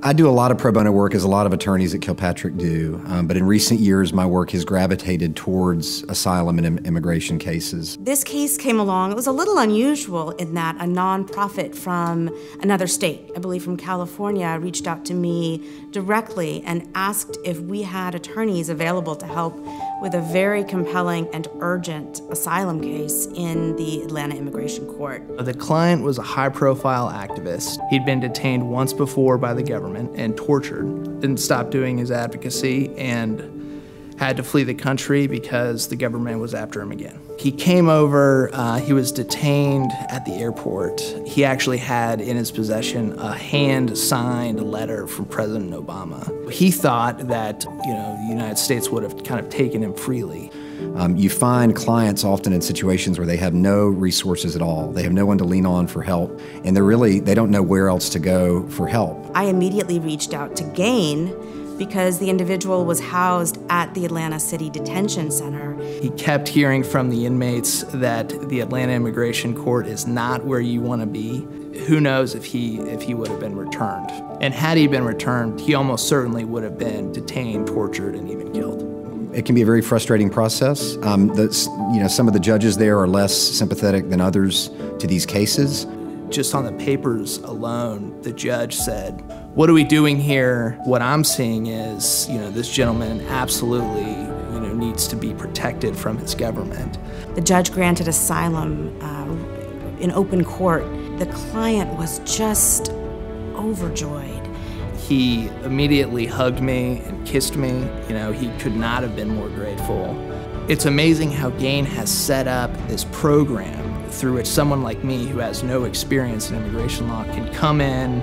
I do a lot of pro bono work, as a lot of attorneys at Kilpatrick do, um, but in recent years, my work has gravitated towards asylum and Im immigration cases. This case came along. It was a little unusual in that a nonprofit from another state, I believe from California, reached out to me directly and asked if we had attorneys available to help with a very compelling and urgent asylum case in the Atlanta Immigration Court. The client was a high profile activist. He'd been detained once before by the government and tortured, didn't stop doing his advocacy, and had to flee the country because the government was after him again. He came over, uh, he was detained at the airport. He actually had in his possession a hand signed letter from President Obama. He thought that, you know, the United States would have kind of taken him freely. Um, you find clients often in situations where they have no resources at all. They have no one to lean on for help, and they're really, they don't know where else to go for help. I immediately reached out to GAIN because the individual was housed at the Atlanta City Detention Center. He kept hearing from the inmates that the Atlanta Immigration Court is not where you want to be. Who knows if he if he would have been returned. And had he been returned, he almost certainly would have been detained, tortured, and even killed. It can be a very frustrating process. Um, the, you know, some of the judges there are less sympathetic than others to these cases. Just on the papers alone, the judge said, what are we doing here? What I'm seeing is, you know, this gentleman absolutely, you know, needs to be protected from his government. The judge granted asylum uh, in open court. The client was just overjoyed. He immediately hugged me and kissed me. You know, he could not have been more grateful. It's amazing how GAIN has set up this program through which someone like me who has no experience in immigration law can come in,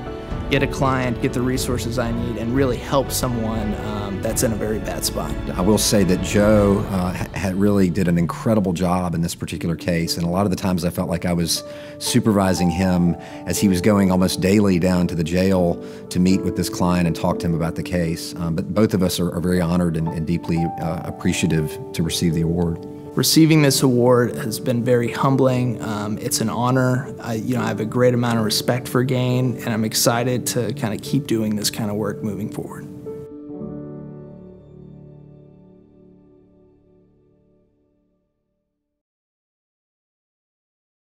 get a client, get the resources I need, and really help someone um, that's in a very bad spot. I will say that Joe uh, had really did an incredible job in this particular case, and a lot of the times I felt like I was supervising him as he was going almost daily down to the jail to meet with this client and talk to him about the case. Um, but both of us are, are very honored and, and deeply uh, appreciative to receive the award. Receiving this award has been very humbling. Um, it's an honor. I, you know, I have a great amount of respect for GAIN, and I'm excited to kind of keep doing this kind of work moving forward.